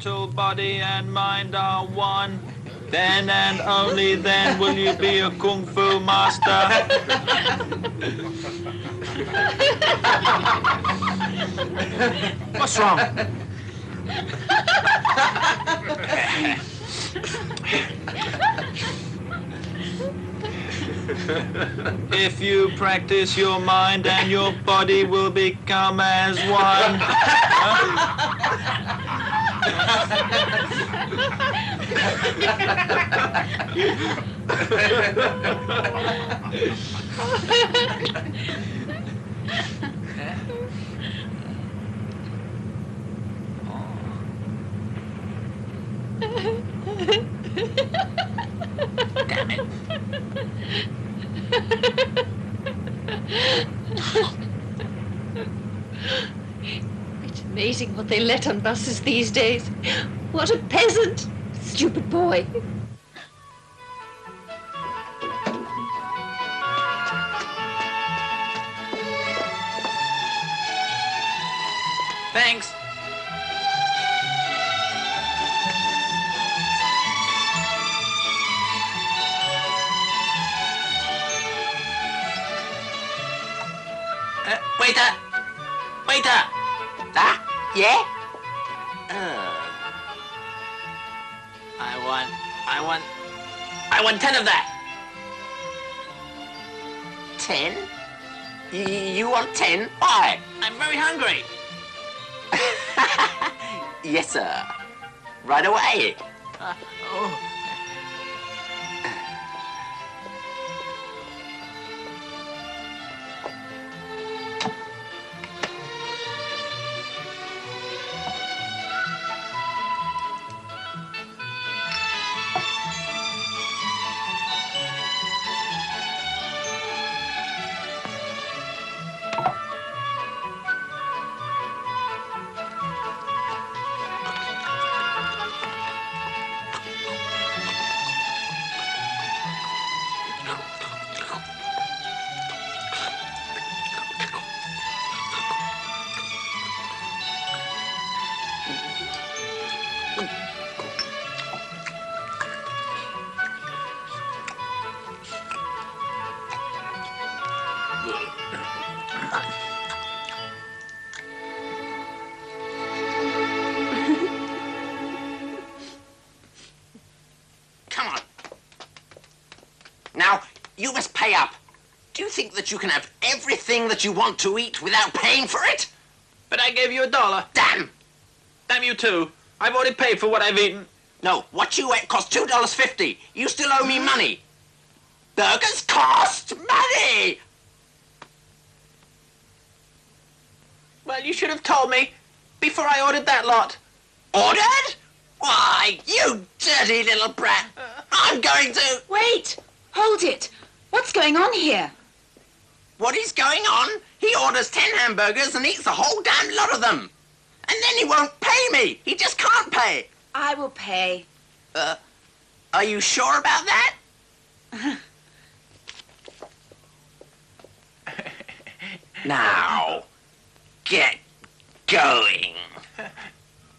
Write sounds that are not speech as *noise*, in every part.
until body and mind are one. Then and only then will you be a kung fu master. What's wrong? If you practice your mind and your body will become as one. It's amazing what they let on buses these days. What a peasant! Stupid boy. That you can have everything that you want to eat without paying for it? But I gave you a dollar. Damn! Damn you too. I've already paid for what I've eaten. No, what you ate cost two dollars fifty. You still owe me money. Burgers cost money. Well, you should have told me before I ordered that lot. Ordered? Why, you dirty little brat! Uh. I'm going to. Wait! Hold it! What's going on here? What is going on? He orders ten hamburgers and eats a whole damn lot of them. And then he won't pay me. He just can't pay. I will pay. Uh, are you sure about that? *laughs* now, get going.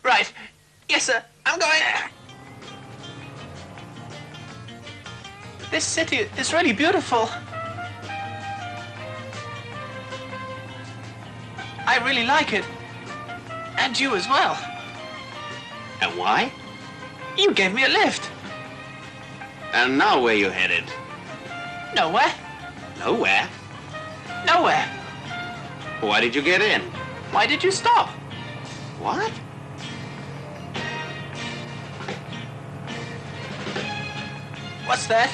Right. Yes, sir. I'm going. This city is really beautiful. I really like it. And you as well. And why? You gave me a lift. And now where you headed? Nowhere. Nowhere. Nowhere. Why did you get in? Why did you stop? What? What's that?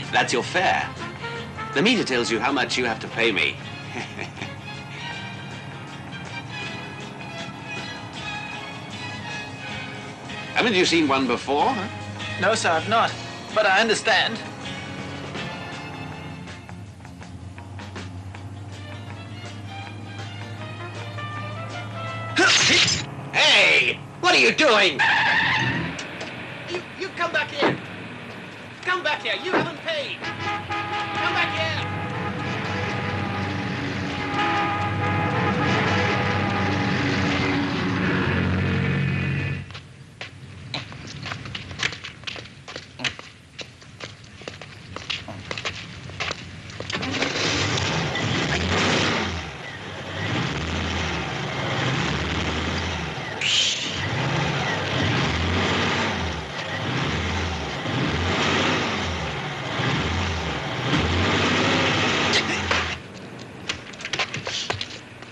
*laughs* That's your fare. The meter tells you how much you have to pay me. Haven't you seen one before? huh? No, sir, I've not. But I understand. Hey! What are you doing? You, you come back here. Come back here. You haven't paid. Come back here.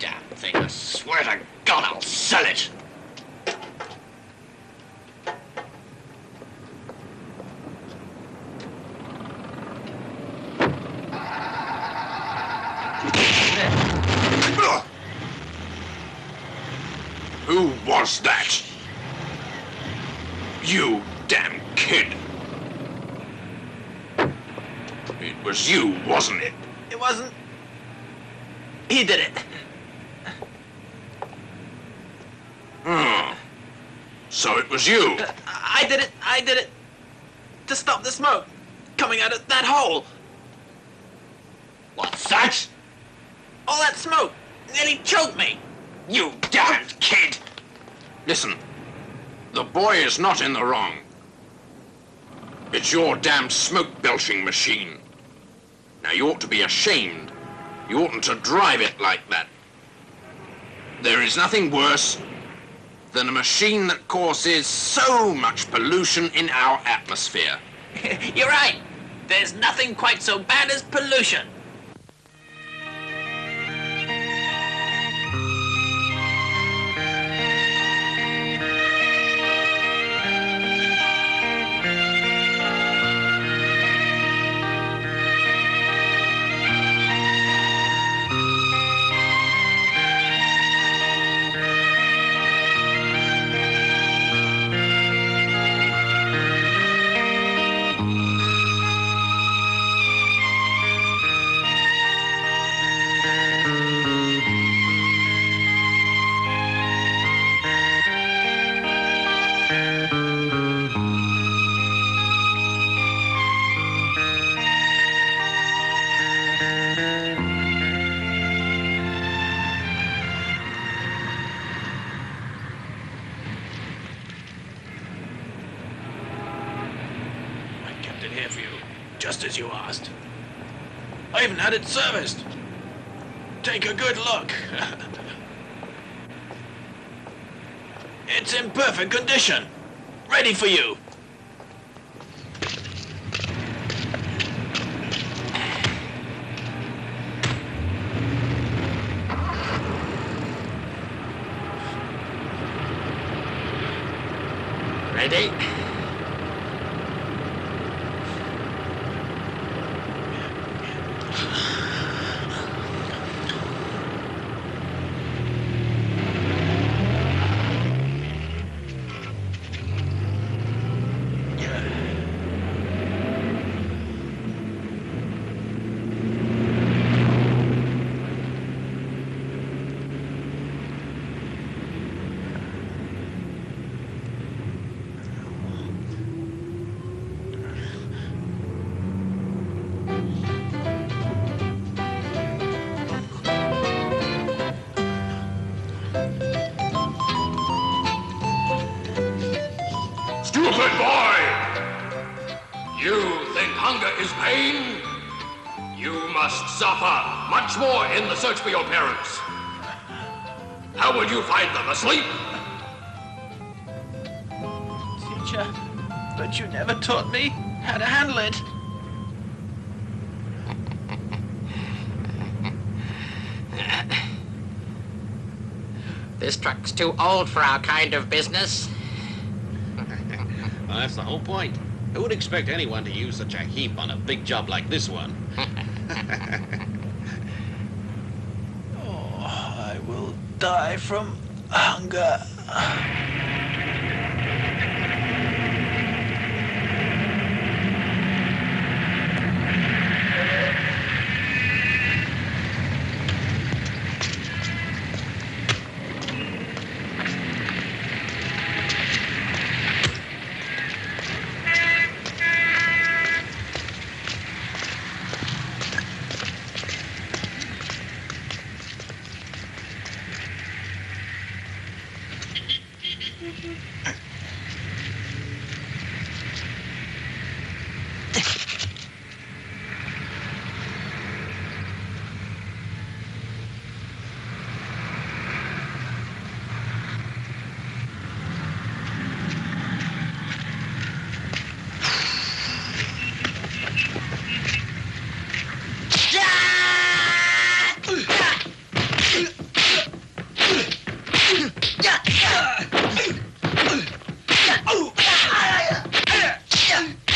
Damn thing, I swear to God I'll sell it. Who was that? You damn kid. It was you, wasn't it? It wasn't. He did it. Hmm. So it was you. I did it. I did it. To stop the smoke coming out of that hole. What's that? All that smoke nearly choked me. You damned kid! Listen, the boy is not in the wrong. It's your damn smoke belching machine. Now you ought to be ashamed. You oughtn't to drive it like that. There is nothing worse than a machine that causes so much pollution in our atmosphere. *laughs* You're right. There's nothing quite so bad as pollution. Had it serviced. Take a good look. *laughs* It's in perfect condition. Ready for you. Too old for our kind of business. *laughs* Well, that's the whole point. Who would expect anyone to use such a heap on a big job like this one? *laughs* Oh, I will die from hunger.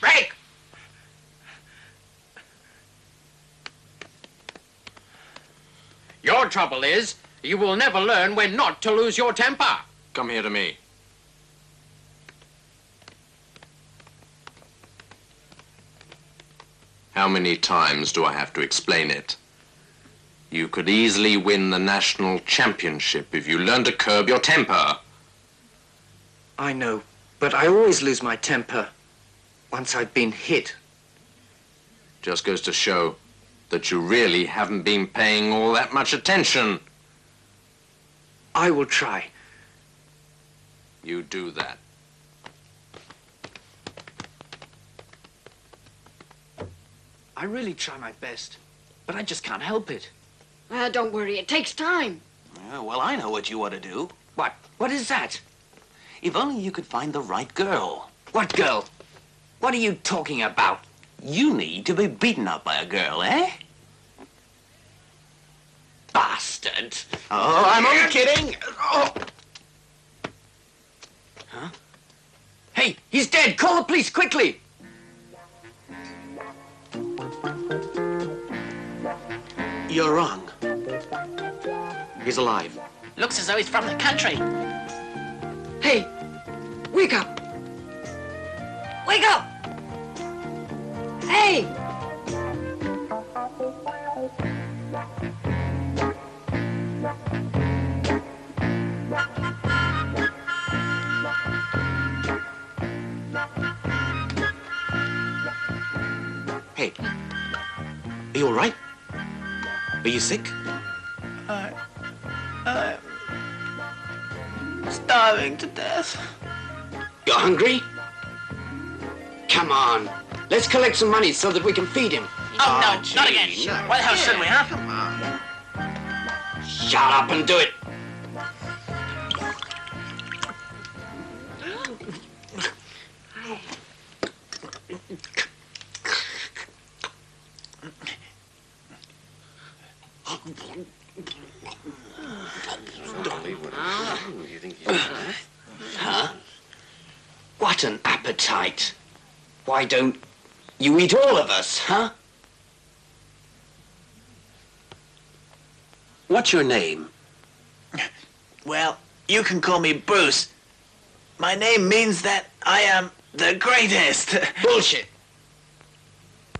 Break! Your trouble is, you will never learn when not to lose your temper. Come here to me. How many times do I have to explain it? You could easily win the national championship if you learn to curb your temper. I know, but I always lose my temper once I've been hit. Just goes to show that you really haven't been paying all that much attention. I will try. You do that. I really try my best, but I just can't help it. Ah, don't worry, it takes time. Oh, well, I know what you ought to do. What? What is that? If only you could find the right girl. What girl? What are you talking about? You need to be beaten up by a girl, eh? Bastard! Oh, I'm only kidding. Oh. Huh? Hey, he's dead! Call the police quickly! You're wrong. He's alive. Looks as though he's from the country. Hey, wake up! Wake up! Hey! Hey, are you all right? Are you sick? I, I, starving to death. You're hungry? Come on. Let's collect some money so that we can feed him. Oh, no, not again. Why the hell should we, huh? Shut up and do it. Why don't you eat all of us, huh? What's your name? Well, you can call me Bruce. My name means that I am the greatest. *laughs* Bullshit.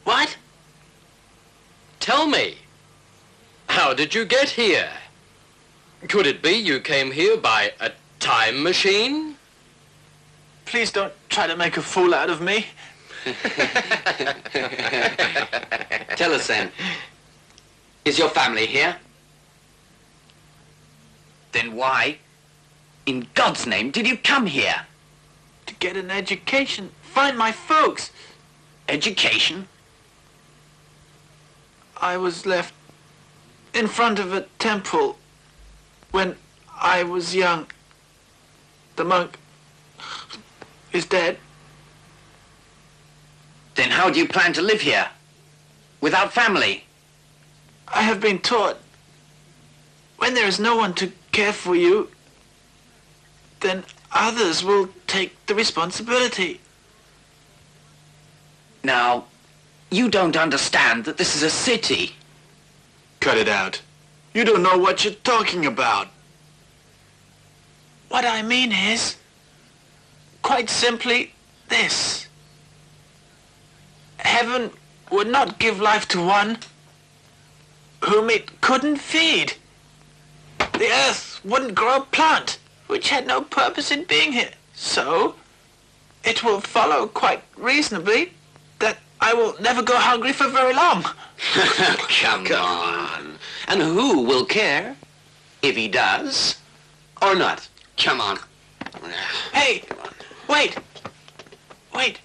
what? Tell me, how did you get here? Could it be you came here by a time machine? Please don't try to make a fool out of me. *laughs* Tell us then. Is your family here? Then why, in God's name, did you come here? To get an education, find my folks. Education? I was left in front of a temple when I was young. The monk is dead. Then how do you plan to live here? Without family? I have been taught when there is no one to care for you, then others will take the responsibility. Now, you don't understand that this is a city. Cut it out. You don't know what you're talking about. What I mean is, quite simply, this. Heaven would not give life to one whom it couldn't feed. The earth wouldn't grow a plant which had no purpose in being here. So, it will follow quite reasonably that I will never go hungry for very long. *laughs* Come, on. And who will care if he does or not? Come on. Hey, wait. Wait.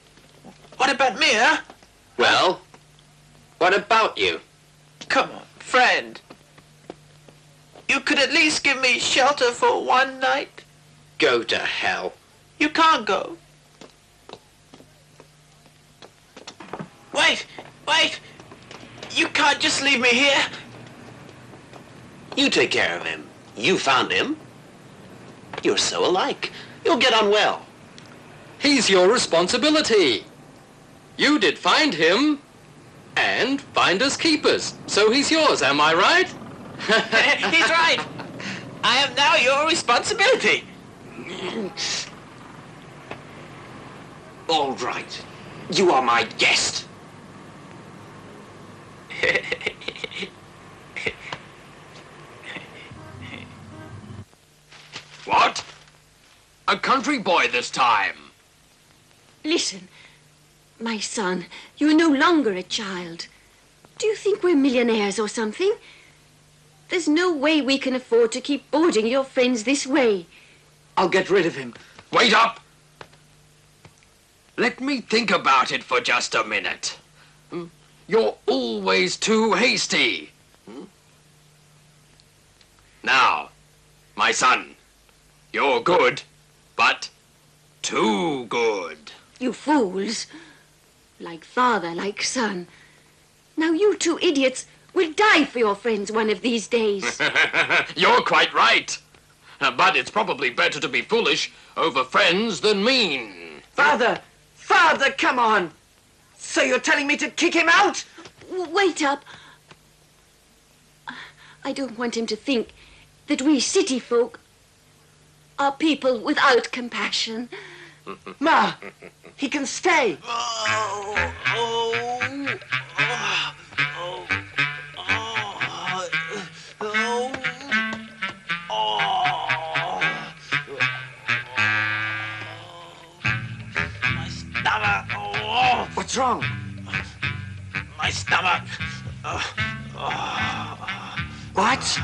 What about me, huh? Well, what about you? Come on, friend. You could at least give me shelter for one night. Go to hell. You can't go. Wait, wait. You can't just leave me here. You take care of him. You found him. You're so alike. You'll get on well. He's your responsibility. You did find him, and finders keepers. So he's yours, am I right? *laughs* He's right. I am now your responsibility. All right. You are my guest. What? A country boy this time. Listen, my son, you're no longer a child. Do you think we're millionaires or something? There's no way we can afford to keep boarding your friends this way. I'll get rid of him. Wait up! Let me think about it for just a minute. Hmm? You're always too hasty. Hmm? Now, my son, you're good, but too good. You fools. Like father, like son. Now you two idiots will die for your friends one of these days. *laughs* You're quite right. Uh, But it's probably better to be foolish over friends than mean. Father! Father, come on! So you're telling me to kick him out? Wait up. I don't want him to think that we city folk are people without compassion. *laughs* Ma, he can stay. Oh, oh, oh, oh, oh, oh, oh. My stomach. Oh, What's wrong? My stomach. oh What?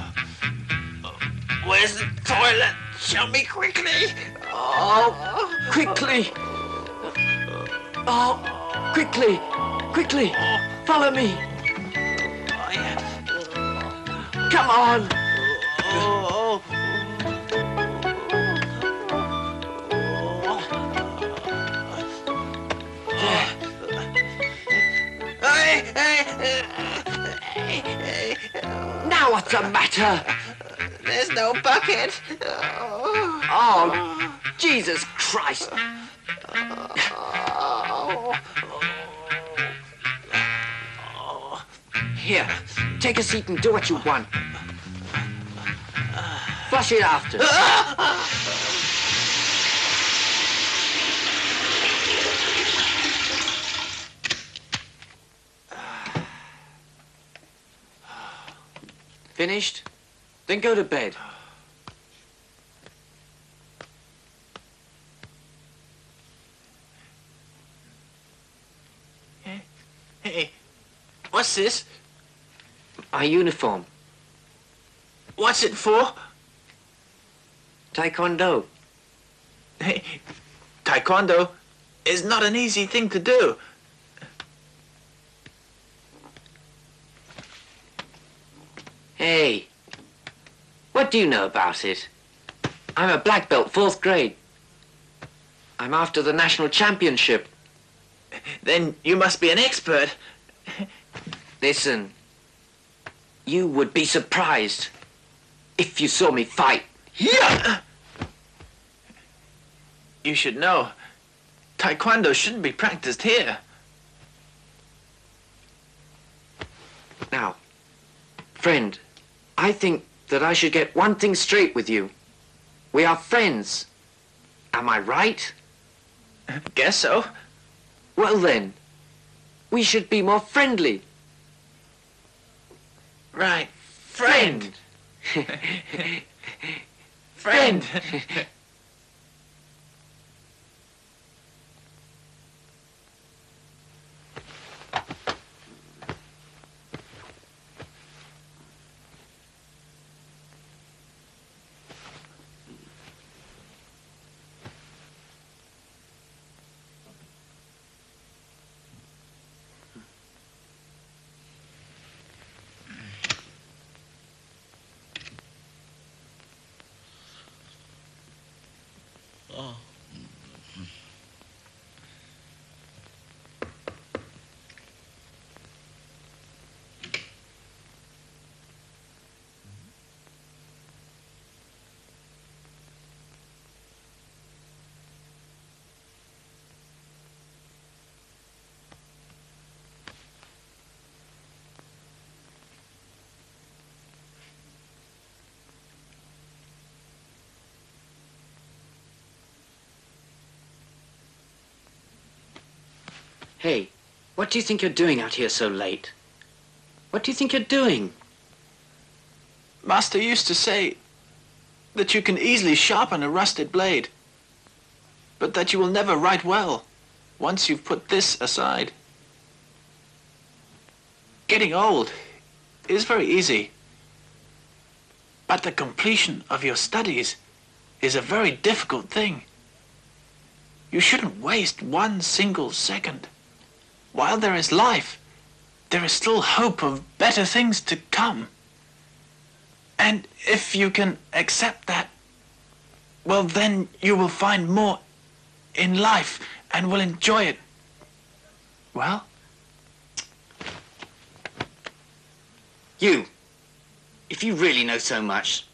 Where's the toilet? Show me quickly. Oh, quickly! Oh, quickly! Quickly! Follow me! Come on! Now what's the matter? There's no bucket. Oh, Jesus Christ! Oh, here, take a seat and do what you want. Flush it after. Finished? Then go to bed. Hey, what's this? My uniform. What's it for? Taekwondo. Hey, taekwondo is not an easy thing to do. Hey, what do you know about it? I'm a black belt, fourth grade. I'm after the national championship. Then you must be an expert. Listen, you would be surprised if you saw me fight. Yeah. You should know, taekwondo shouldn't be practiced here. Now, friend, I think that I should get one thing straight with you. We are friends. Am I right? Guess so. Well then, we should be more friendly. Right. Friend. Friend. *laughs* Hey, what do you think you're doing out here so late? What do you think you're doing? Master used to say that you can easily sharpen a rusted blade, but that you will never write well once you've put this aside. Getting old is very easy, but the completion of your studies is a very difficult thing. You shouldn't waste one single second. While there is life, there is still hope of better things to come. And if you can accept that, well, then you will find more in life and will enjoy it. Well, You, if you really know so much,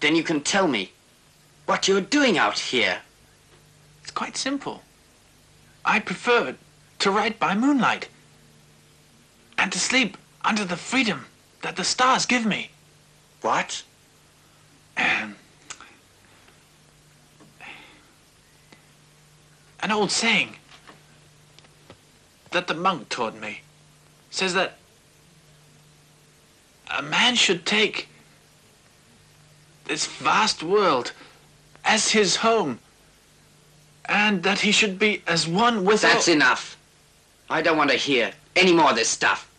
then you can tell me what you're doing out here. it's quite simple. I prefer to write by moonlight and to sleep under the freedom that the stars give me. What? Um, an old saying that the monk taught me says that a man should take this vast world as his home and that he should be as one with That's all- enough. I don't want to hear any more of this stuff.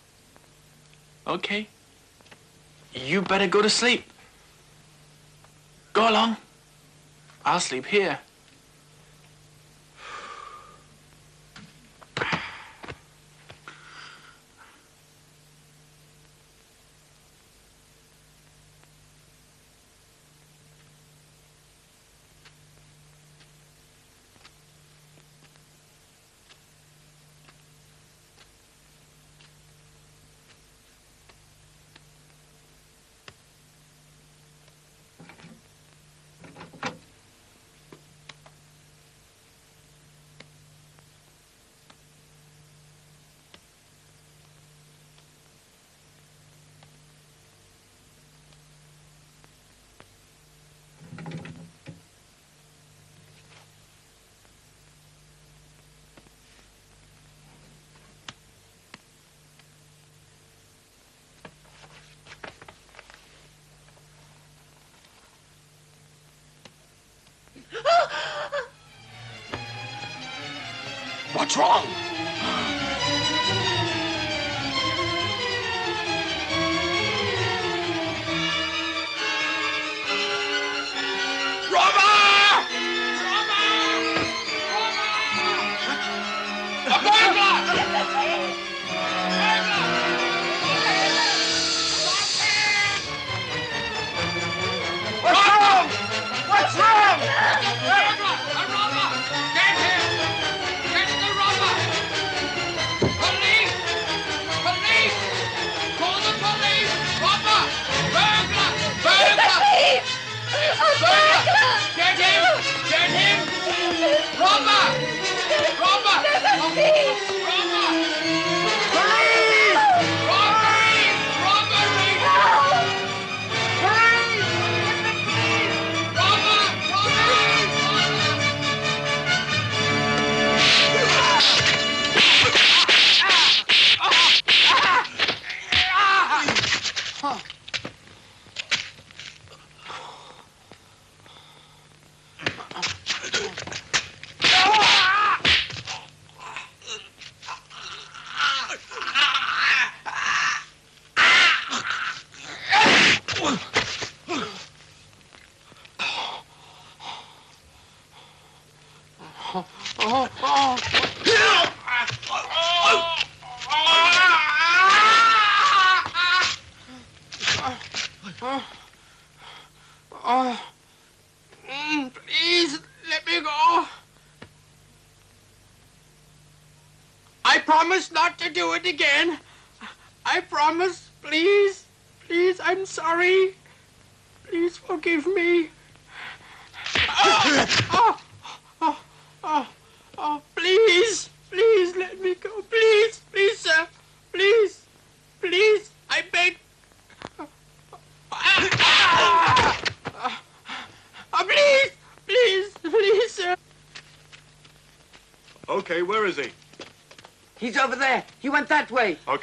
Okay. You better go to sleep. Go along. I'll sleep here. What's wrong?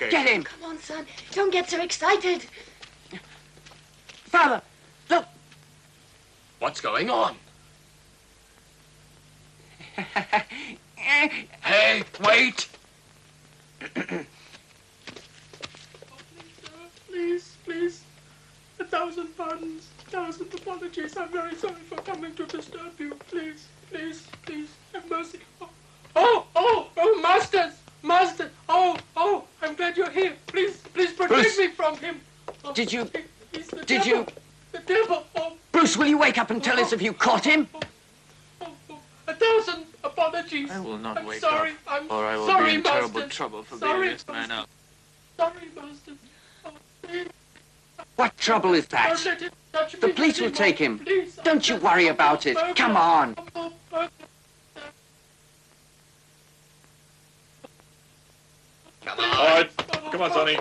Okay. Get him. Come on, son. Don't get so excited. Father, look. What's going on? Hey, wait! Please, please. A thousand pardons, a thousand apologies. I'm very sorry for coming to disturb you. Please, please, please, have mercy. Oh, oh, oh, oh masters, master. Oh, oh, I'm glad you're here. Please, please protect Bruce. me from him. Oh, Did you- he's the did devil. you- The devil. Oh, Bruce, will you wake up and tell us if you caught him? oh, oh, a thousand apologies. I will not I'm wake sorry. up, I'm or I will sorry, be in master. terrible trouble for Sorry, beating this man master. up. Sorry, master. Oh, What trouble is don't that? let him touch The me police will take him. Please, Don't you worry about it. Come on. Oh, oh, Come on! right, come on, Sonny.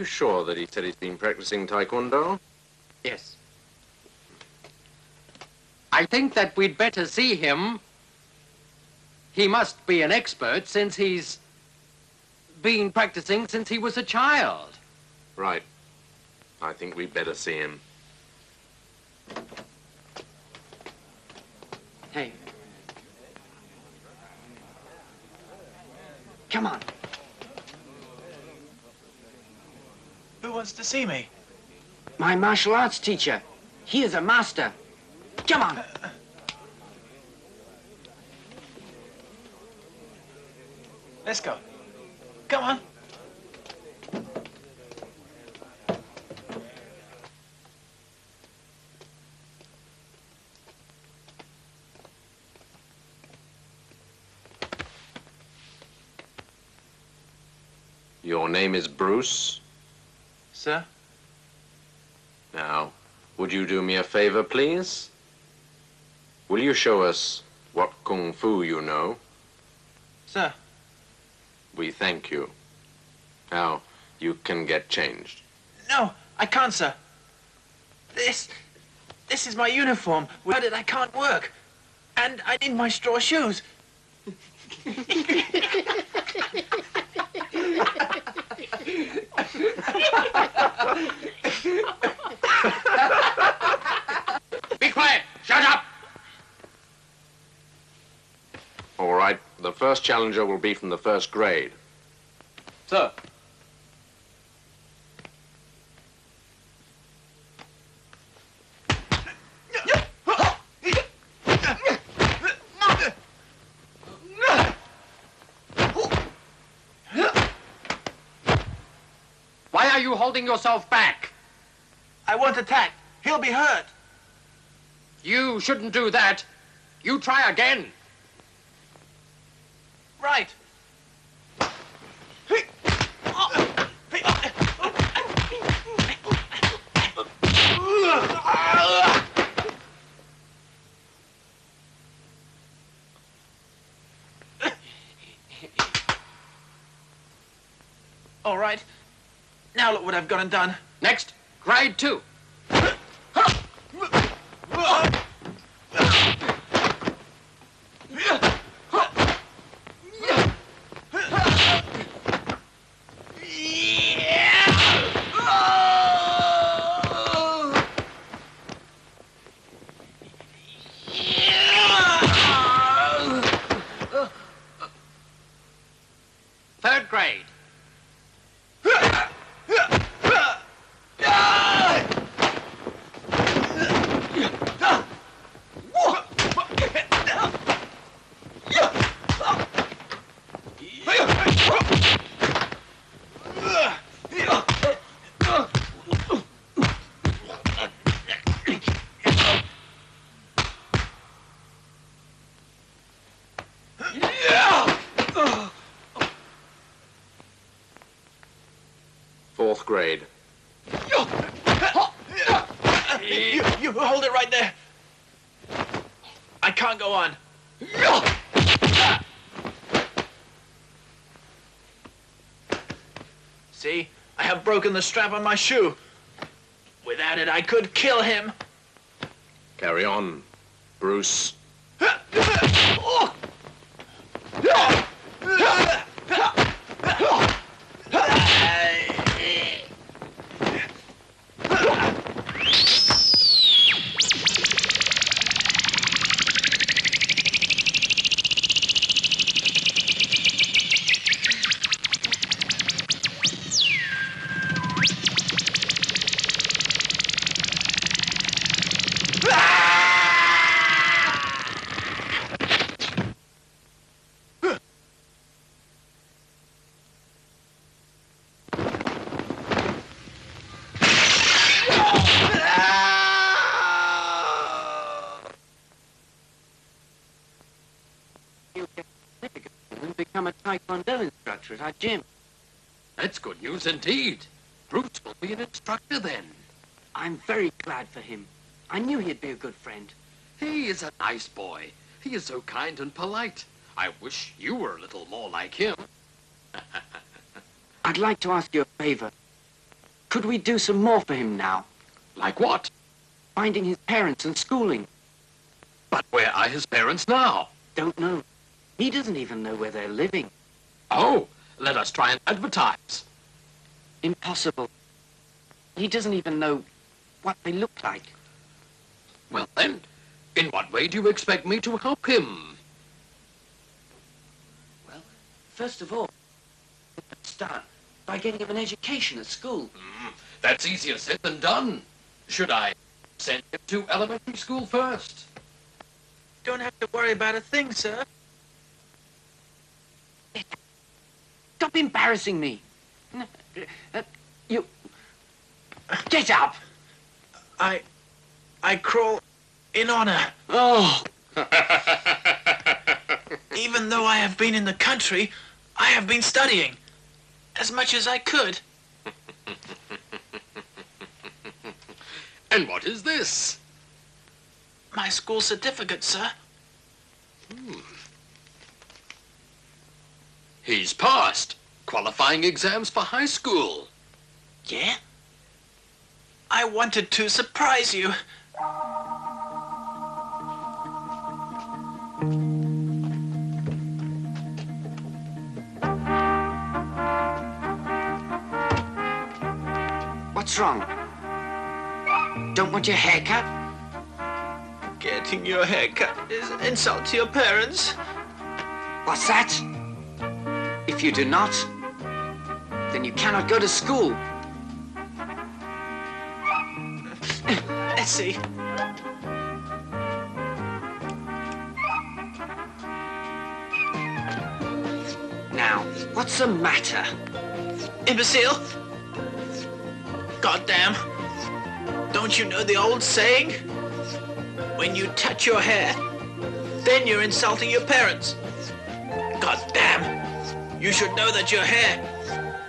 You sure that he said he's been practicing taekwondo? Yes. I think that we'd better see him. He must be an expert since he's been practicing since he was a child. Right. I think we'd better see him. Hey. Come on. Who wants to see me? My martial arts teacher. He is a master. Come on. Let's go. Come on. Your name is Bruce? Sir? Now, would you do me a favor, please? Will you show us what kung fu you know? Sir? We thank you. Now, you can get changed. No, I can't, sir. This... This is my uniform. Without it, I can't work. And I need my straw shoes. *laughs* Be quiet! Shut up! All right, the first challenger will be from the first grade. Sir. Why are you holding yourself back? I won't attack. He'll be hurt. You shouldn't do that. You try again. Right. All right. Now look what I've gone and done. Next, grade two. Third grade. Fourth grade. You, you hold it right there. I can't go on. See, I have broken the strap on my shoe. Without it, I could kill him. Carry on, Bruce. Taekwondo instructor at our gym. That's good news indeed. Bruce will be an instructor then. I'm very glad for him. I knew he'd be a good friend. He is a nice boy. He is so kind and polite. I wish you were a little more like him. *laughs* I'd like to ask you a favor. Could we do some more for him now? Like what? Finding his parents and schooling. But where are his parents now? Don't know. He doesn't even know where they're living. Oh, let us try and advertise. Impossible. He doesn't even know what they look like. Well then, in what way do you expect me to help him? Well, first of all, start by getting him an education at school. Mm, that's easier said than done. Should I send him to elementary school first? Don't have to worry about a thing, sir. Stop embarrassing me. Uh, you... Get up! I... I crawl in honor. Oh! *laughs* Even though I have been in the country, I have been studying. As much as I could. *laughs* And what is this? My school certificate, sir. He's passed. Qualifying exams for high school. Yeah? I wanted to surprise you. What's wrong? Don't want your hair cut? Getting your hair cut is an insult to your parents. What's that? If you do not, then you cannot go to school. Let's see. Now, what's the matter? Imbecile! Goddamn! Don't you know the old saying? When you touch your hair, then you're insulting your parents. Goddamn! You should know that your hair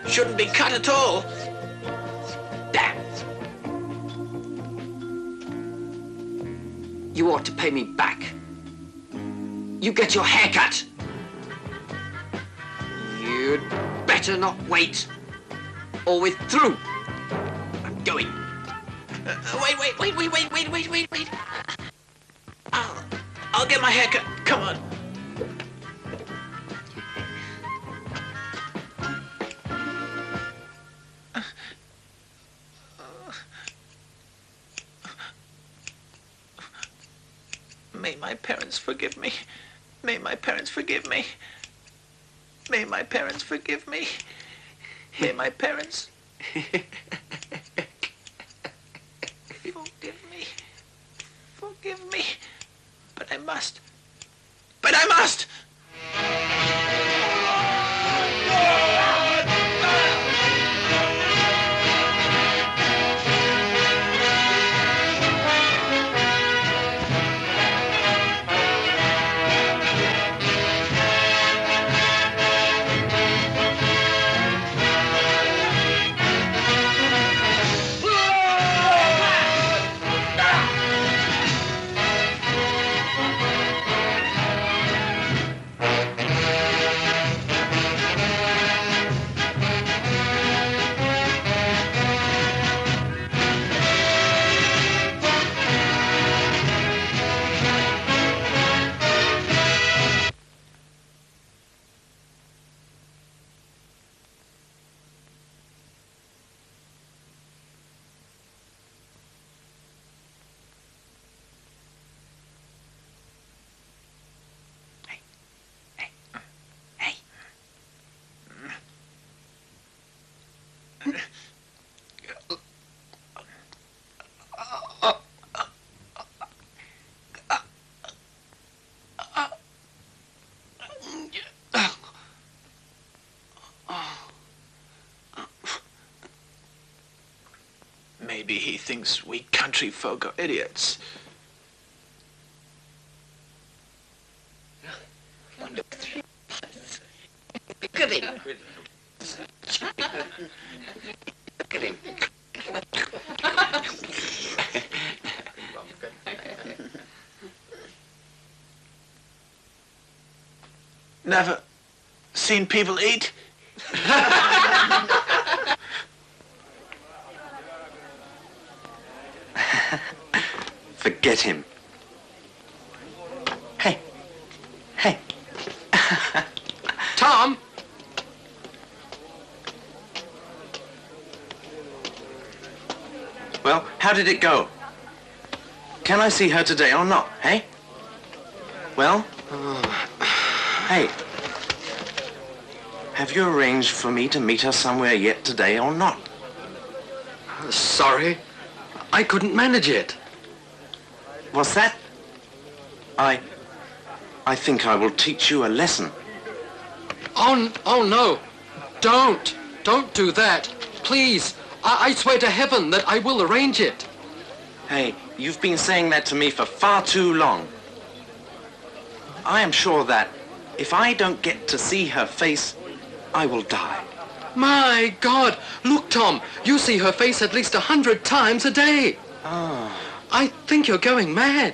shouldn't be cut at all. Damn. You ought to pay me back. You get your hair cut. You'd better not wait. Or we're through. I'm going. Uh, wait, wait, wait, wait, wait, wait, wait, wait, wait. I'll, I'll get my hair cut. Come on. Forgive me. May my parents forgive me. May my parents forgive me. May my parents forgive me. Forgive me. But I must. But I must! Maybe he thinks we country folk are idiots. Look at him. Look at him. Never seen people eat? *laughs* Forget him. Hey. Hey. *laughs* Tom! Well, how did it go? Can I see her today or not, hey? Well? hey. Have you arranged for me to meet her somewhere yet today or not? Sorry. I couldn't manage it. What's that? I... I think I will teach you a lesson. Oh, oh no. Don't. Don't do that. Please. I, I swear to heaven that I will arrange it. Hey, you've been saying that to me for far too long. I am sure that if I don't get to see her face, I will die. My God! Look, Tom, you see her face at least a hundred times a day. I think you're going mad.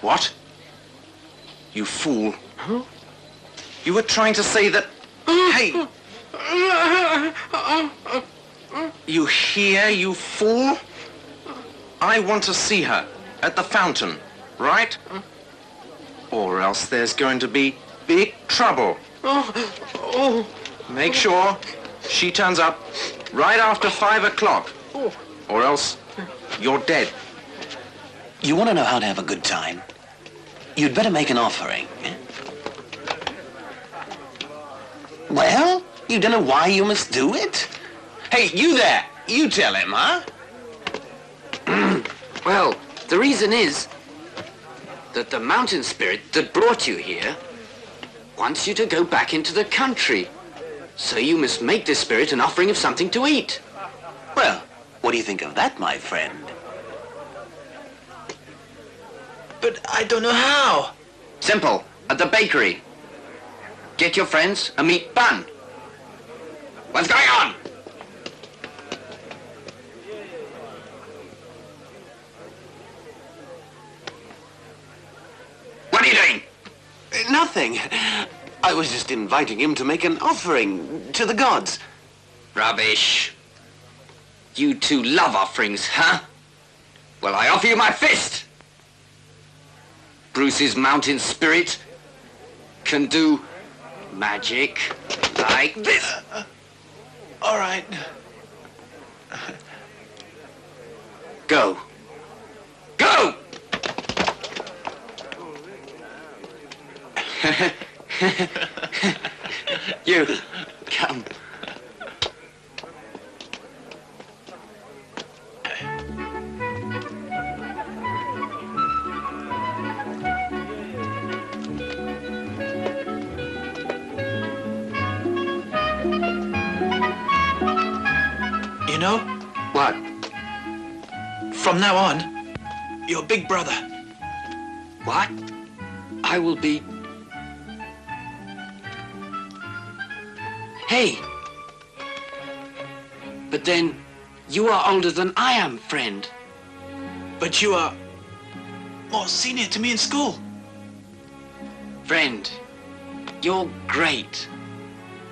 What? You fool. You were trying to say that... hey! You hear, you fool? I want to see her at the fountain, right? Or else there's going to be big trouble. Oh, Oh, Make sure she turns up right after five o'clock. Or else you're dead. You want to know how to have a good time? You'd better make an offering. Well, you don't know why you must do it? Hey, you there! You tell him, huh? *clears throat* Well, the reason is that the mountain spirit that brought you here wants you to go back into the country. So you must make this spirit an offering of something to eat. Well, what do you think of that, my friend? But I don't know how. Simple. At the bakery. Get your friends a meat bun. What's going on? What are you doing? Eh, nothing. I was just inviting him to make an offering to the gods. Rubbish. You two love offerings, huh? Well, I offer you my fist. Bruce's mountain spirit can do magic like this. All right. Go. Go! *laughs* you, come. Know, What? from now on, your big brother. What? I will be... Hey! But then, you are older than I am, friend. But you are more senior to me in school. Friend, you're great.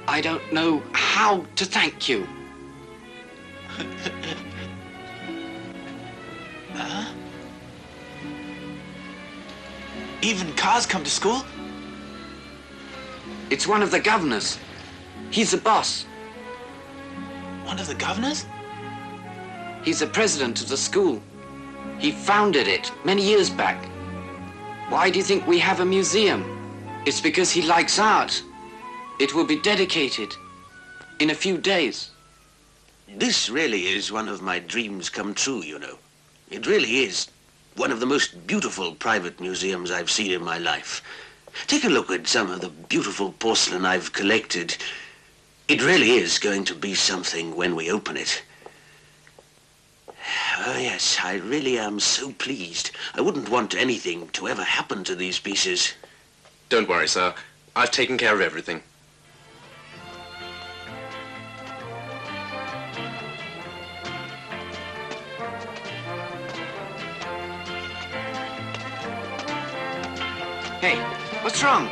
I don't know how to thank you. *laughs* Huh? Even cars come to school? It's one of the governors. He's the boss. One of the governors? He's the president of the school. He founded it many years back. Why do you think we have a museum? It's because he likes art. It will be dedicated in a few days. This really is one of my dreams come true, you know. It really is one of the most beautiful private museums I've seen in my life. Take a look at some of the beautiful porcelain I've collected. It really is going to be something when we open it. Oh, yes, I really am so pleased. I wouldn't want anything to ever happen to these pieces. Don't worry, sir. I've taken care of everything. Hey, what's wrong?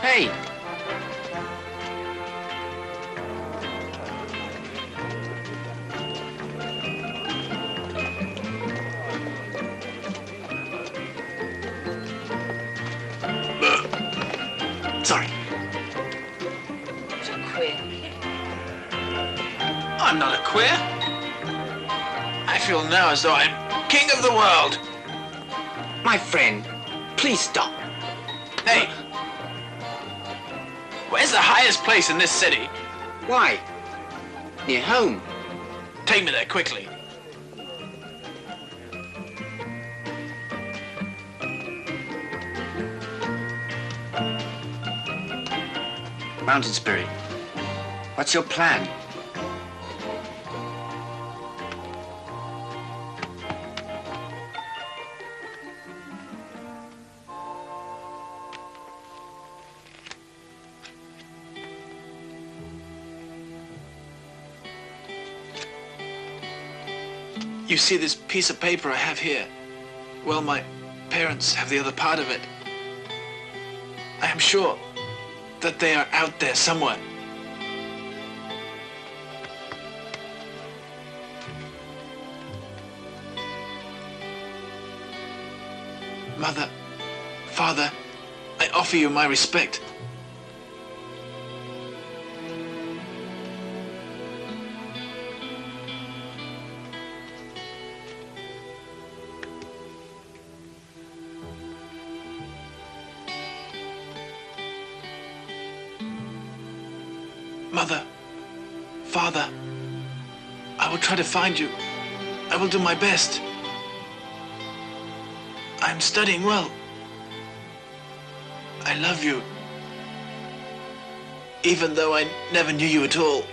Hey! Sorry. You're queer. I'm not a queer. I feel now as though I'm king of the world. My friend, please stop. Hey, where's the highest place in this city? Why? Near home. Take me there quickly. Mountain Spirit, what's your plan? See this piece of paper I have here? Well, my parents have the other part of it. I am sure that they are out there somewhere. Mother, Father, I offer you my respect. To find you. I will do my best. I am studying well. I love you. Even though I never knew you at all.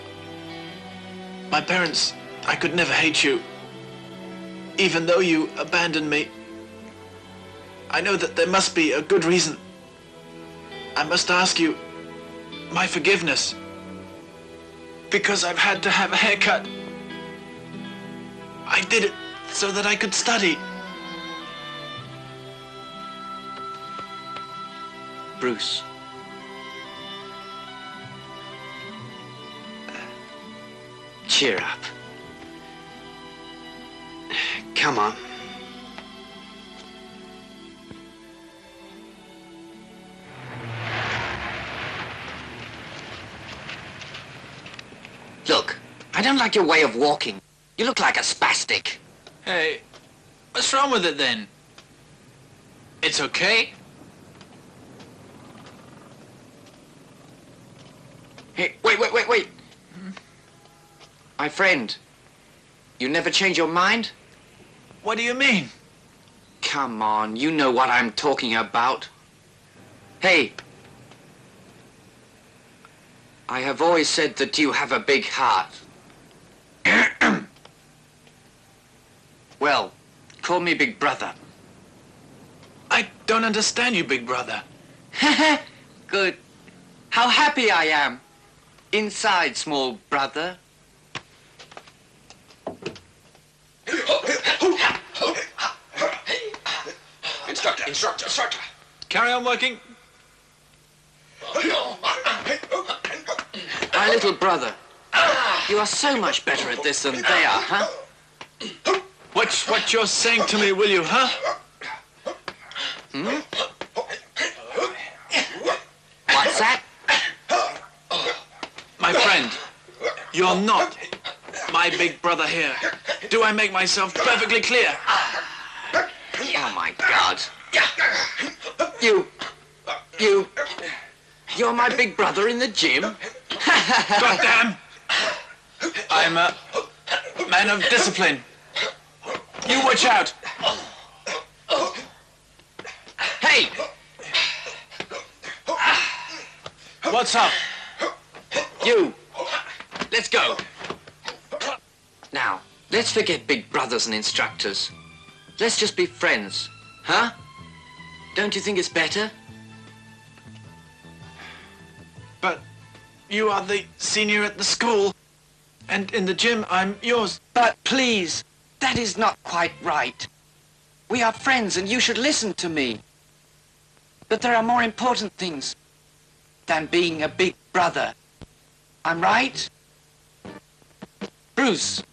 My parents, I could never hate you. Even though you abandoned me. I know that there must be a good reason. I must ask you my forgiveness because I've had to have a haircut. I did it so that I could study. Bruce. Uh, cheer up. Come on. Look, I don't like your way of walking. You look like a spastic. Hey, what's wrong with it then? It's okay. Hey, wait, wait, wait, wait. My friend, you never change your mind? What do you mean? Come on, you know what I'm talking about. Hey. I have always said that you have a big heart. *clears throat* well, call me Big Brother. I don't understand you, big brother. *laughs* Good. How happy I am. Inside, small brother. Instructor, instructor, instructor. Carry on working. My little brother. You are so much better at this than they are, huh? Watch what you're saying to me, will you, huh? Hmm? What's that? My friend, you're not my big brother here. Do I make myself perfectly clear? Oh my God. You, you, you're my big brother in the gym? Goddamn! I'm a man of discipline. You watch out. Hey! What's up? You! Let's go. Now, let's forget big brothers and instructors. Let's just be friends, huh? Don't you think it's better? But you are the senior at the school. And in the gym, I'm yours. But please, that is not quite right. We are friends and you should listen to me. But there are more important things than being a big brother. I'm right? Bruce.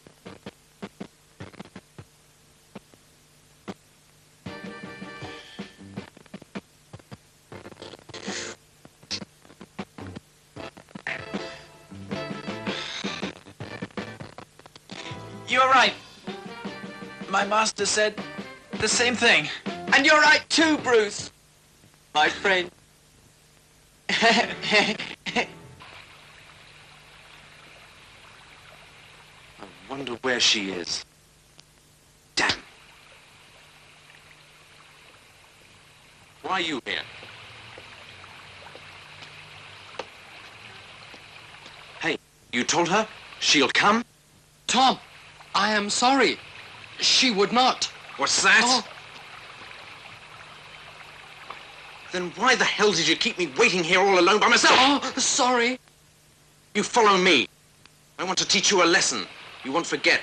You're right. My master said the same thing. And you're right too, Bruce. My friend. *laughs* I wonder where she is. Damn. Why are you here? Hey, you told her she'll come? Tom, I am sorry. She would not. What's that? Oh. Then why the hell did you keep me waiting here all alone by myself? Oh, sorry. You follow me. I want to teach you a lesson. You won't forget.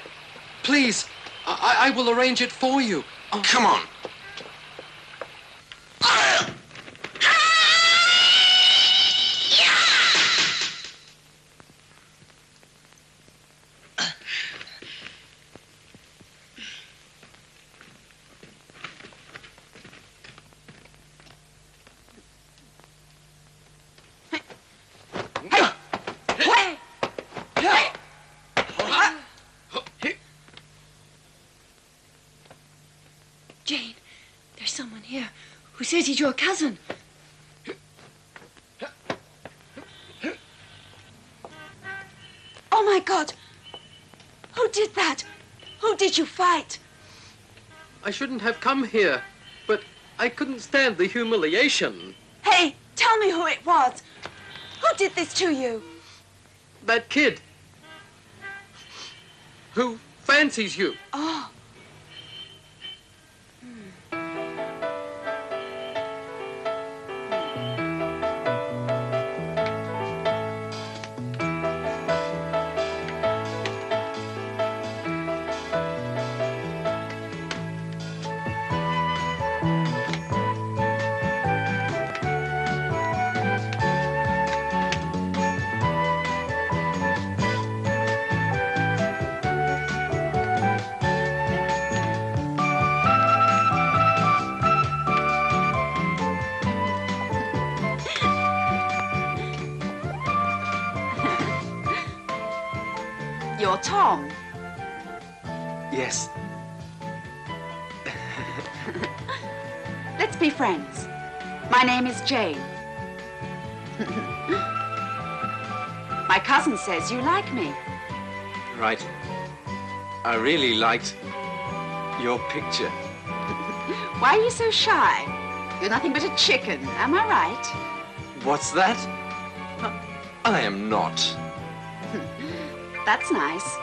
Please, I, I will arrange it for you. Oh. Come on. Your cousin. Oh my God! Who did that? Who did you fight? I shouldn't have come here, but I couldn't stand the humiliation. Hey, tell me who it was. Who did this to you? That kid who fancies you. Oh. You like me. Right. I really liked your picture. *laughs* Why are you so shy? You're nothing but a chicken, am I right? What's that? I am not. *laughs* That's nice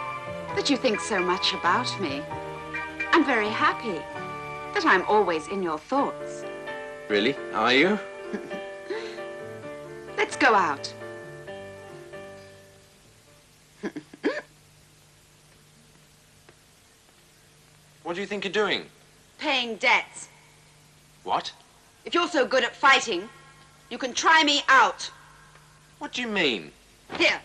that you think so much about me. I'm very happy that I'm always in your thoughts. Really? Are you? *laughs* Let's go out. Do you think you're doing? Paying debts. What? If you're so good at fighting, you can try me out. What do you mean? Here.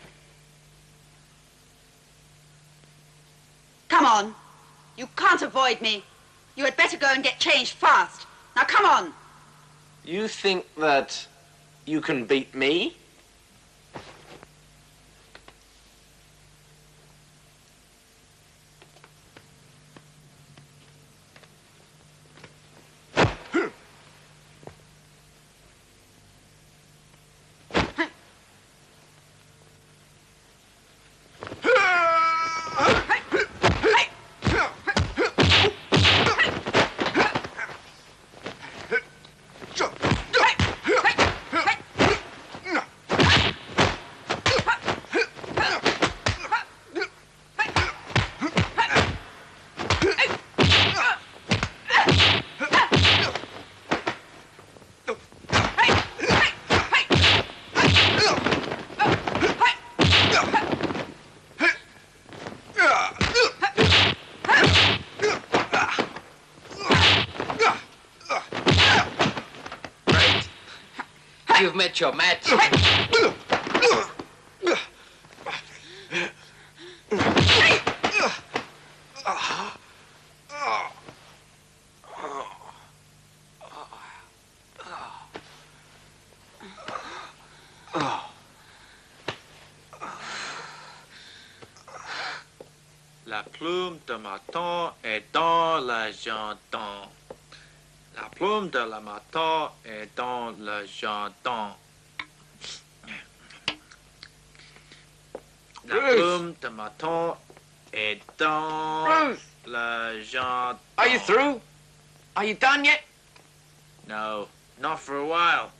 Come on. You can't avoid me. You had better go and get changed fast. Now come on. You think that you can beat me? Your match. You through? Are you done yet? No, not for a while.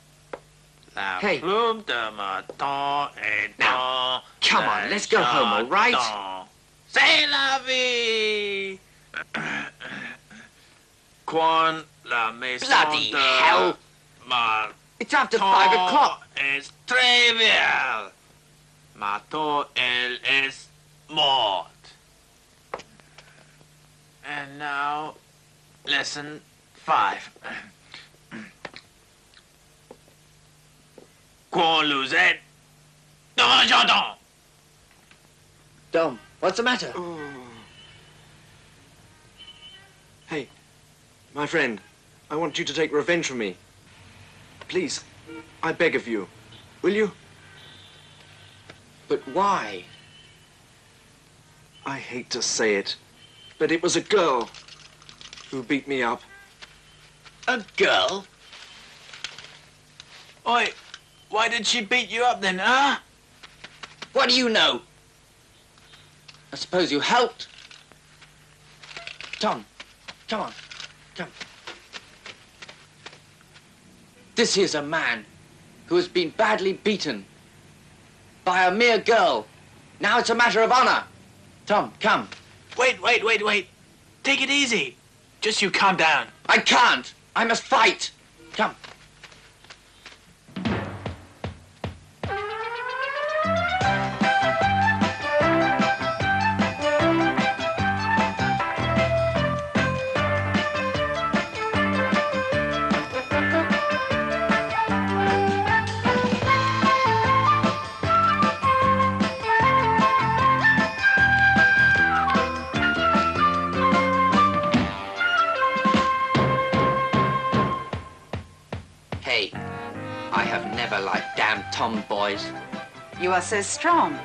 La Hey. plume de matin est dans eh Come on, let's go home, all right? Eh, jardin. C'est la vie! *coughs* Quand la maison Bloody de hell. ma It's after five o'clock. It's très belle. Ma tante, elle est morte. And now, lesson five. Quand vous êtes dans le jardin. Dom, what's the matter? Hey, my friend, I want you to take revenge for me. Please, I beg of you. Will you? But why? I hate to say it, but it was a girl who beat me up. A girl? Oi, why did she beat you up then, huh? What do you know? I suppose you helped. Tom, come on, come. This here's a man who has been badly beaten by a mere girl. Now it's a matter of honor. Tom, come. Wait, wait, wait, wait. Take it easy. Just you calm down. I can't. I must fight. Come. Are so strong.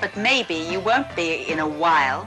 But maybe you won't be in a while.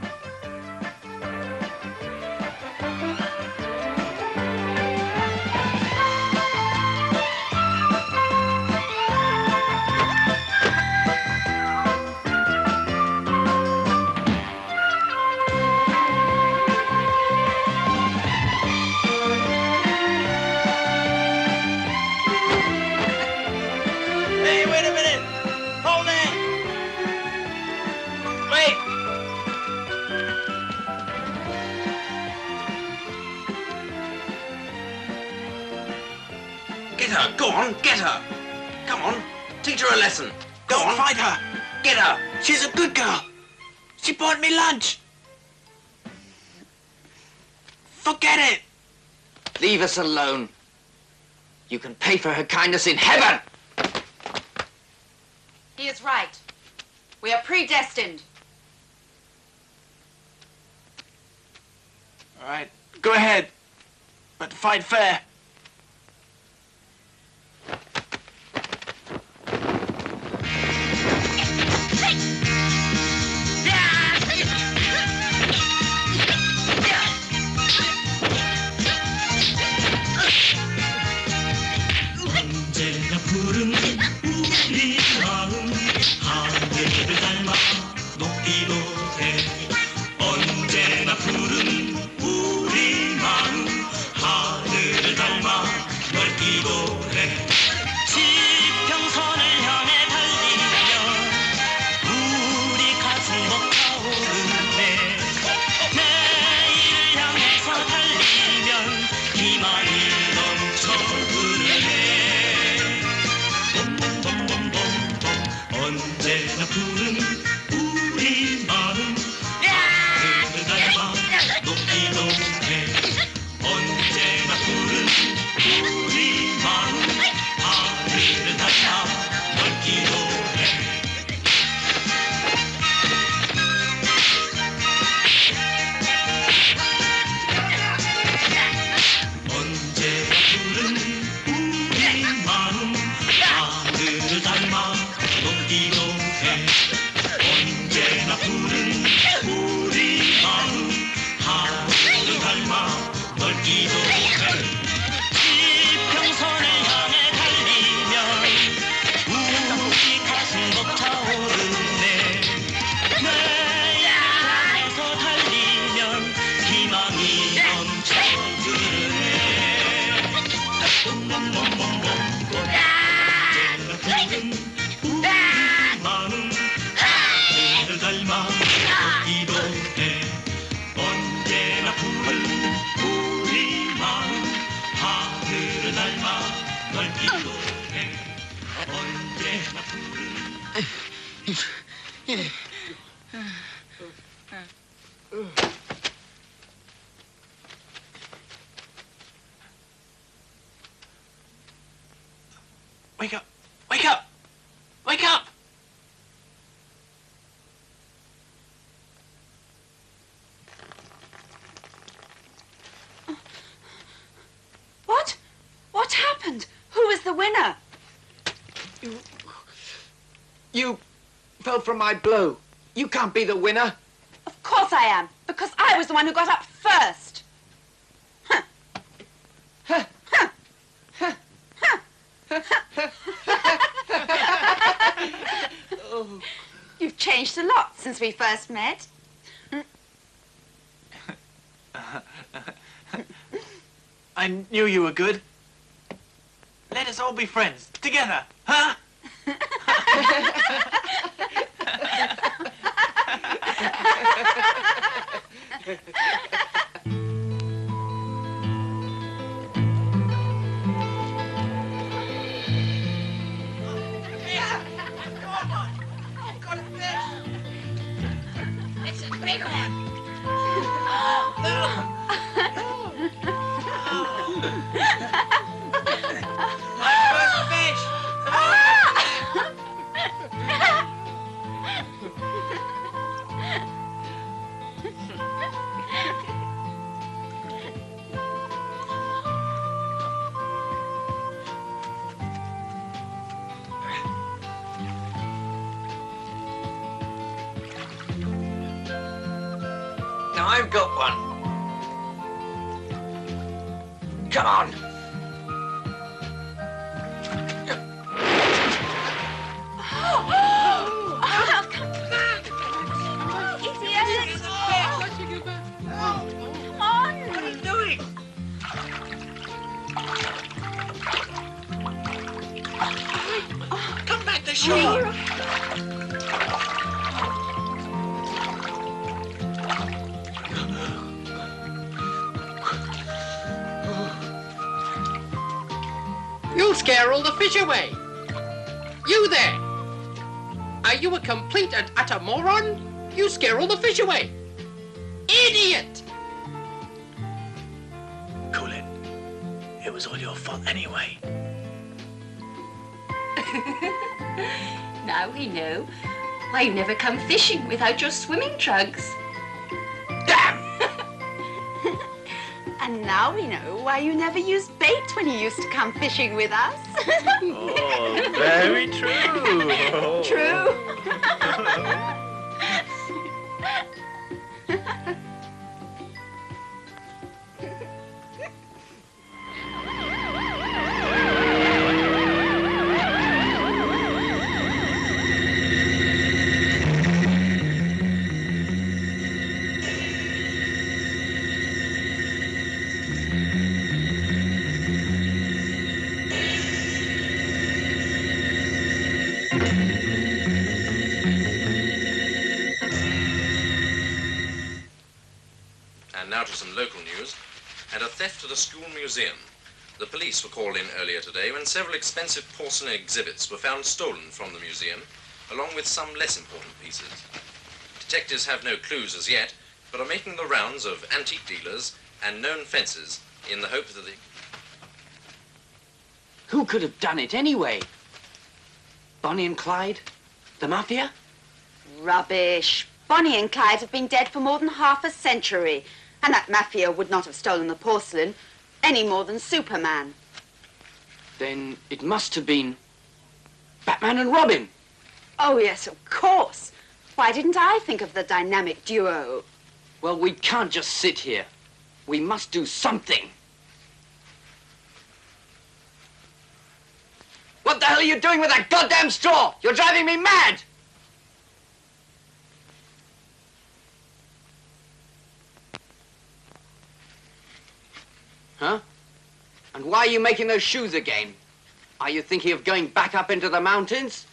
Leave us alone. You can pay for her kindness in heaven. He is right. We are predestined. All right, go ahead. But fight fair. From my blow. You can't be the winner. Of course I am, because I was the one who got up first. *laughs* You've changed a lot since we first met. I knew you were good. Let us all be friends, together, huh? *laughs* It's a got one. Come on. Come back to shore. Scare all the fish away. You there. Are you a complete and utter moron? You scare all the fish away. Idiot! Cool it. It was all your fault anyway. *laughs* Now we know why you never come fishing without your swimming trunks. Now we know why you never used bait when you used to come fishing with us. Oh, very true. *laughs* True. *laughs* police were called in earlier today when several expensive porcelain exhibits were found stolen from the museum, along with some less important pieces. Detectives have no clues as yet, but are making the rounds of antique dealers and known fences in the hope that the Who could have done it anyway? Bonnie and Clyde? The Mafia? Rubbish. Bonnie and Clyde have been dead for more than half a century, and that mafia would not have stolen the porcelain any more than Superman. Then it must have been Batman and Robin. Oh, yes, of course. Why didn't I think of the dynamic duo? Well, we can't just sit here. We must do something. What the hell are you doing with that goddamn straw? You're driving me mad! Huh? And why are you making those shoes again? Are you thinking of going back up into the mountains?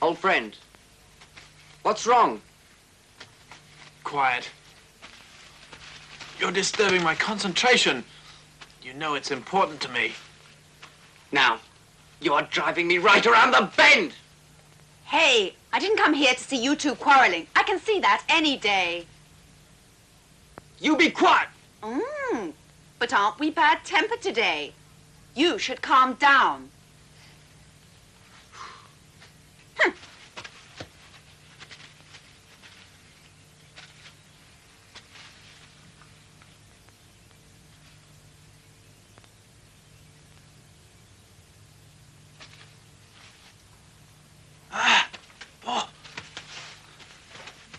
Old friend, what's wrong? Quiet. You're disturbing my concentration. You know it's important to me. Now, you're driving me right around the bend! Hey, I didn't come here to see you two quarreling. I can see that any day. You be quiet! Mm, but aren't we bad tempered today? You should calm down.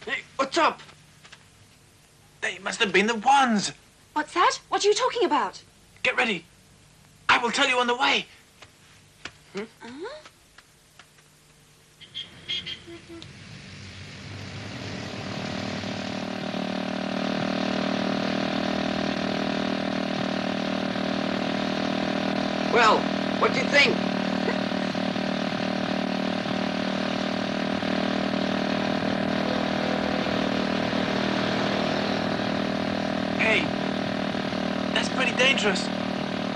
Hey, what's up? They must have been the ones. What's that? What are you talking about? Get ready. I will tell you on the way. Well, what do you think? Dangerous.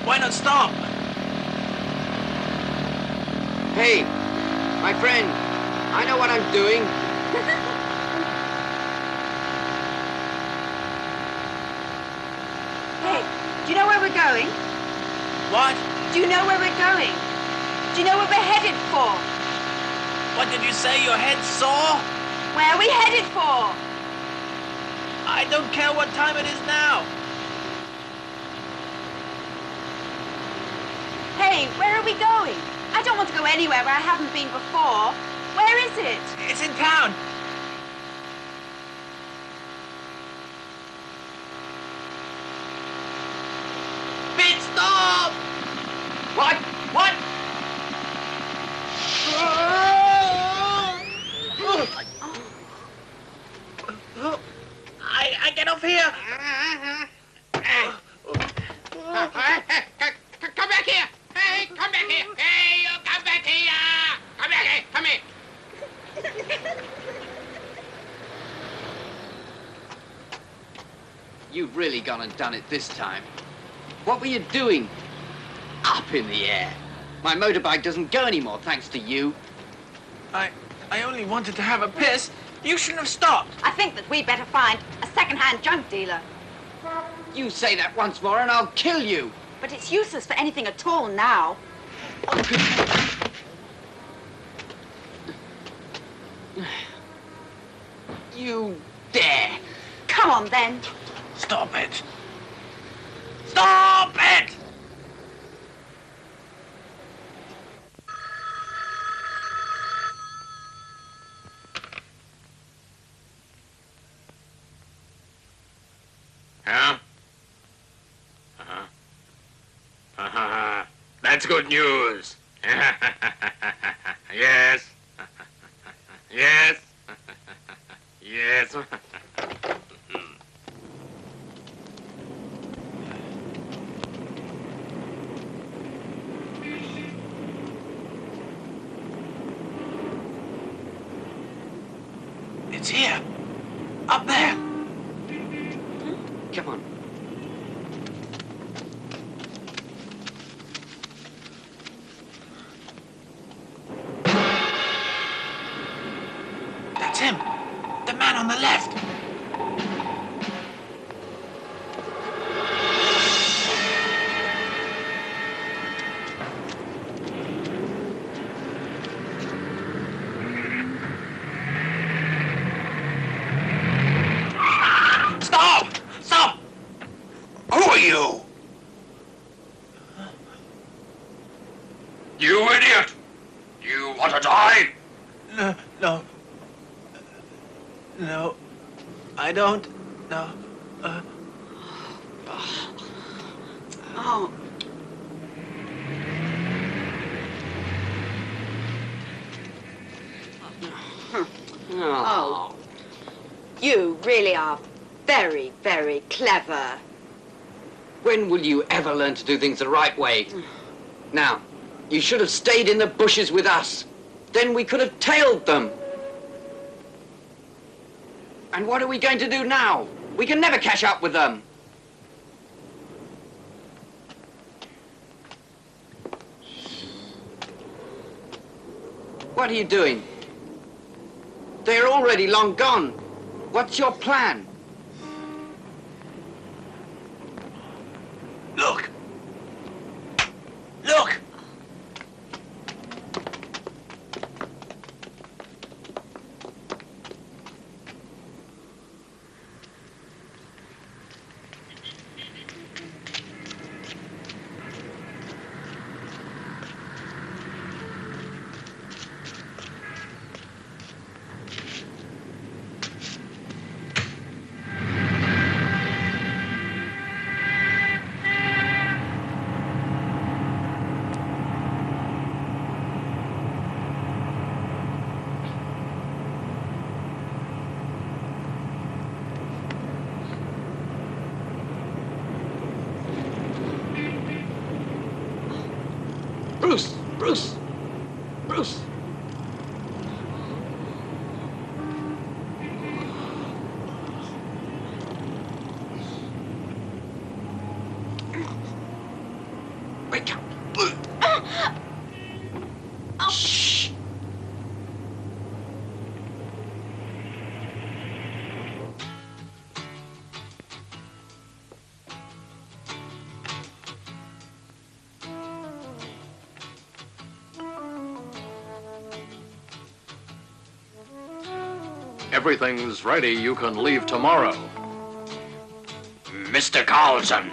Why not stop? Hey, my friend, I know what I'm doing. *laughs* Hey, do you know where we're going? What? Do you know where we're going? Do you know where we're headed for? What did you say? Your head sore? Where are we headed for? I don't care what time it is now. Hey, where are we going? I don't want to go anywhere where I haven't been before. Where is it? It's in town. Pit stop! What? What? I, I get off here. Come back here! Hey, come back here! Hey, you come back here! Come back here! Come here! You've really done it this time. What were you doing? Up in the air. My motorbike doesn't go anymore thanks to you. I, I only wanted to have a piss. You shouldn't have stopped. I think that we'd better find a second-hand junk dealer. You say that once more and I'll kill you. But it's useless for anything at all now. Oh, you dare. Come on, then. Stop it. Stop it! Huh? Uh-huh. Uh-huh. That's good news. *laughs* yes. yes. yes. It's here. Up there. Come on. That's him. The man on the left. Stop! Stop! Who are you? You idiot! You want to die? No, no. No. I don't. No. Uh, Oh. Oh. You really are very, very clever. When will you ever learn to do things the right way? Now, you should have stayed in the bushes with us. Then we could have tailed them. And what are we going to do now? We can never catch up with them. What are you doing? They're already long gone. What's your plan? Everything's ready. You can leave tomorrow. Mr. Carlson.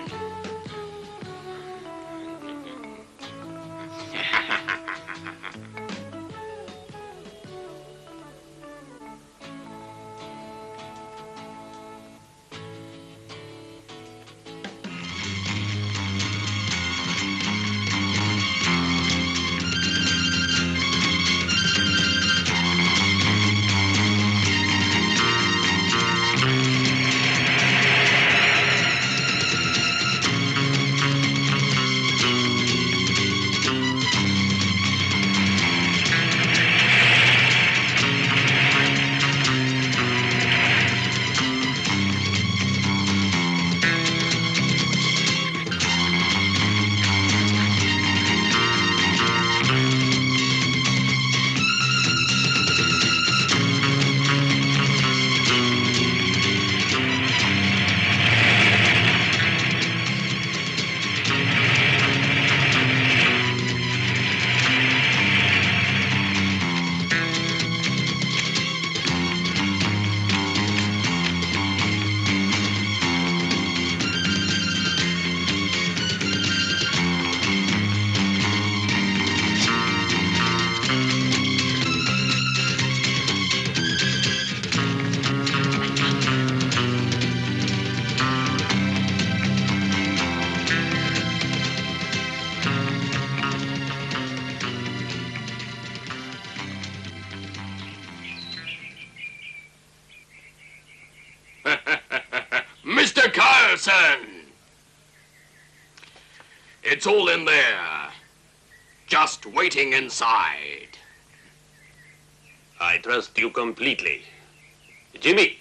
Waiting inside. I trust you completely. Jimmy,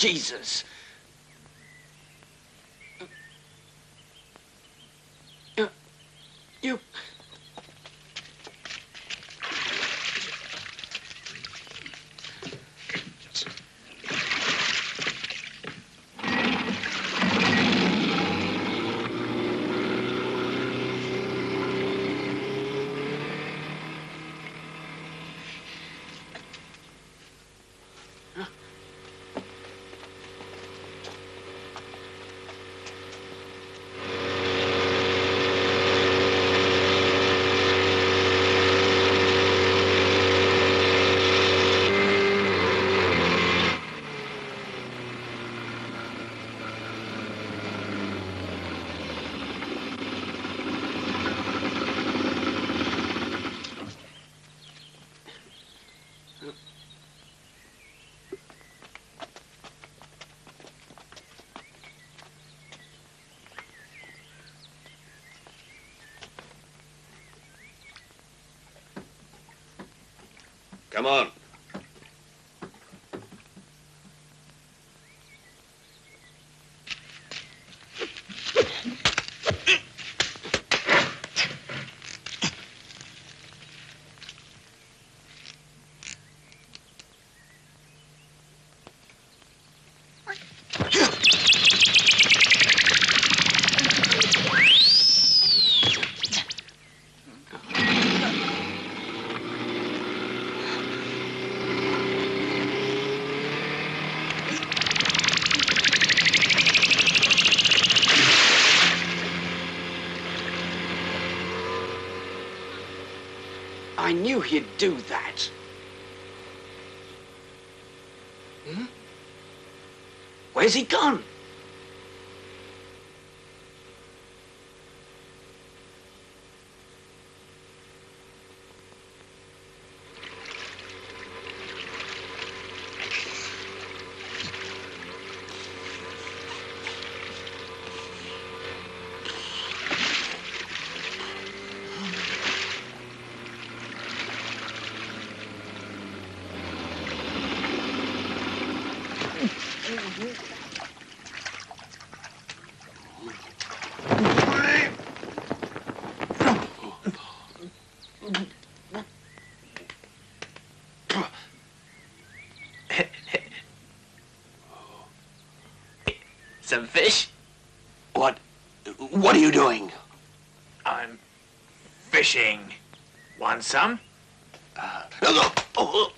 Jesus. Come on. Knew he'd do that. Hmm? Where's he gone? Some fish? What? What are you doing? I'm fishing. Want some? Uh, oh,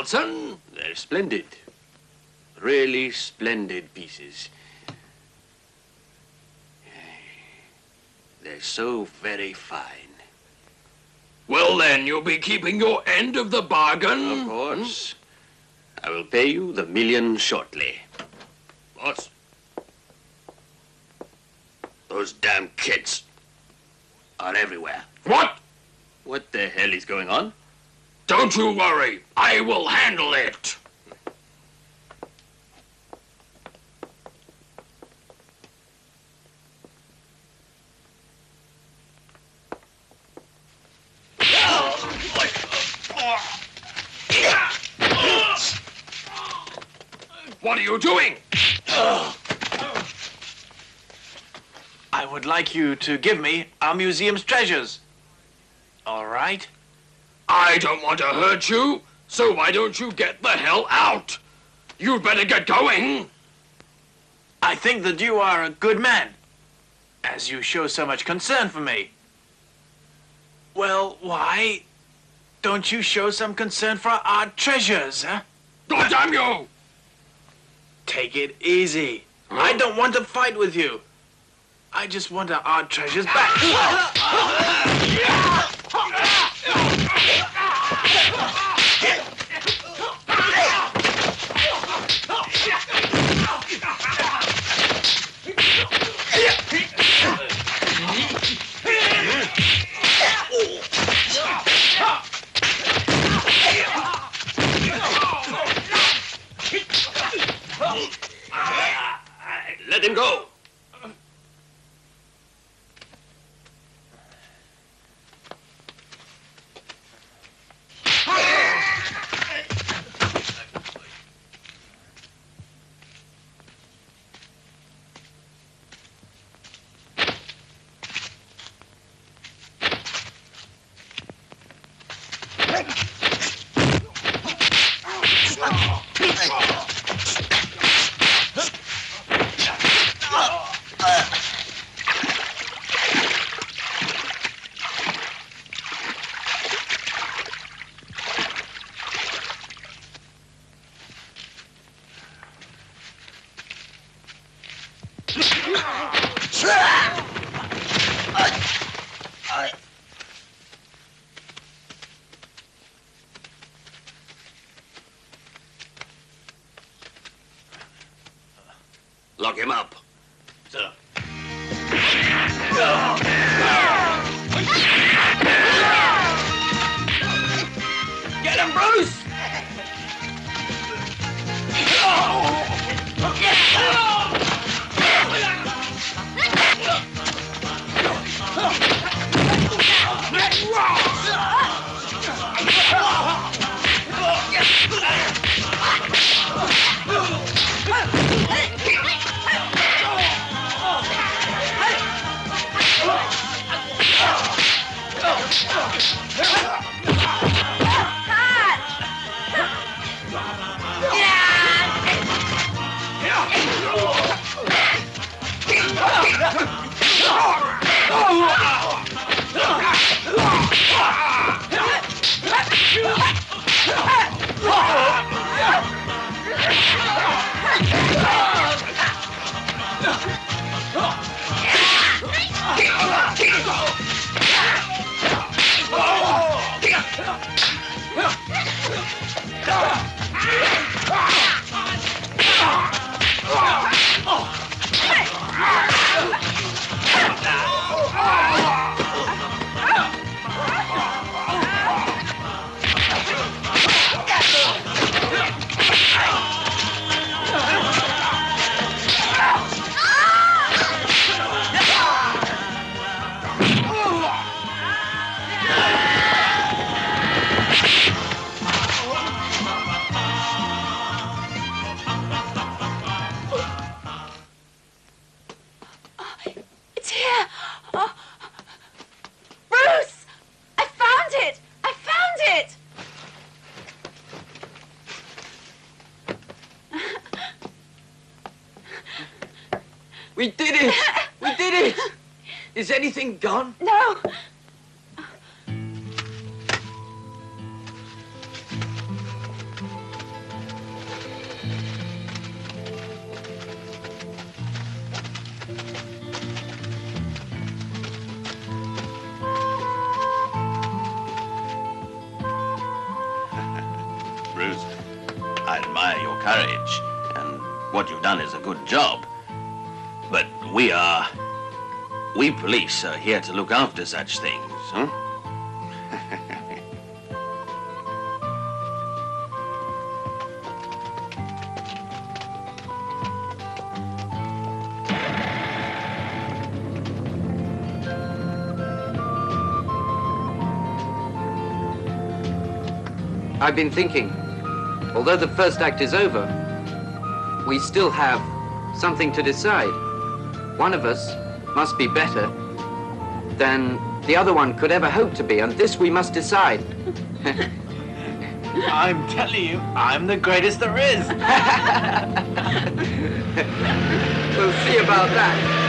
Carlson, They're splendid. Really splendid pieces. They're so very fine. well then, you'll be keeping your end of the bargain. Of course. I will pay you the million shortly. What? Those damn kids are everywhere. What? What the hell is going on? Don't you worry. I will handle it. What are you doing? I would like you to give me our museum's treasures. All right? I don't want to hurt you, so why don't you get the hell out? You'd better get going. I think that you are a good man, as you show so much concern for me. Well, why don't you show some concern for our treasures, huh? Oh, damn you! Take it easy. I don't want to fight with you. I just want our treasures back. *laughs* *laughs* *laughs* Let him go. Gone? Are here to look after such things, huh? I've been thinking, although the first act is over, we still have something to decide. One of us must be better than the other one could ever hope to be, and this we must decide. *laughs* I'm telling you, I'm the greatest there is. *laughs* we'll see about that.